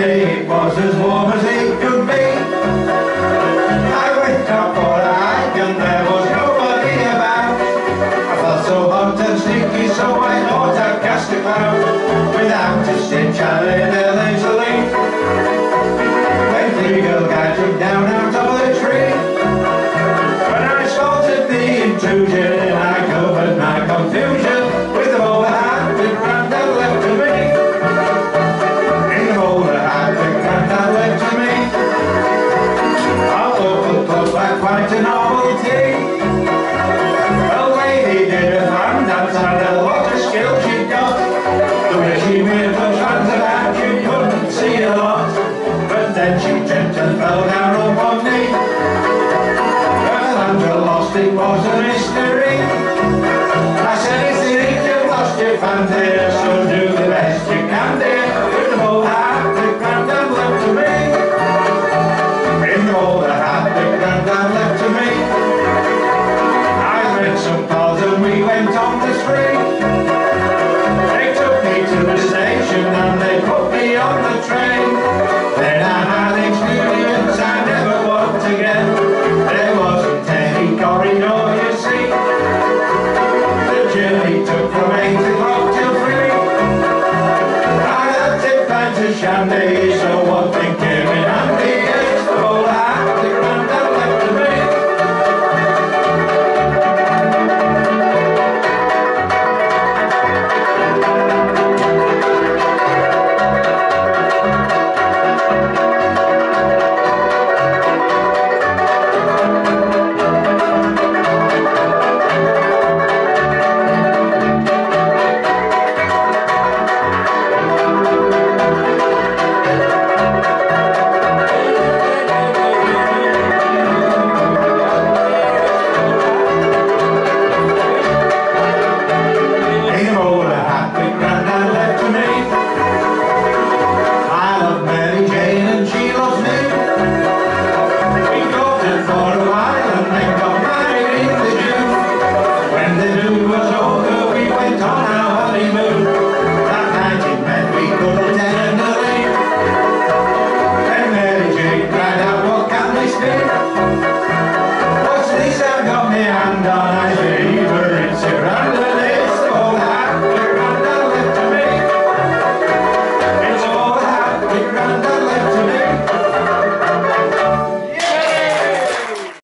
day was his one. such a novelty. A lady did a hand dance and a lot of skill she got. The way she made her hands and that you couldn't see a lot. But then she tripped and fell down on one knee. Her hands were lost, it was a mystery. I said, it's the ink you've lost your fan, dear, so do the best you can, dear. to Shandy, so what thinking.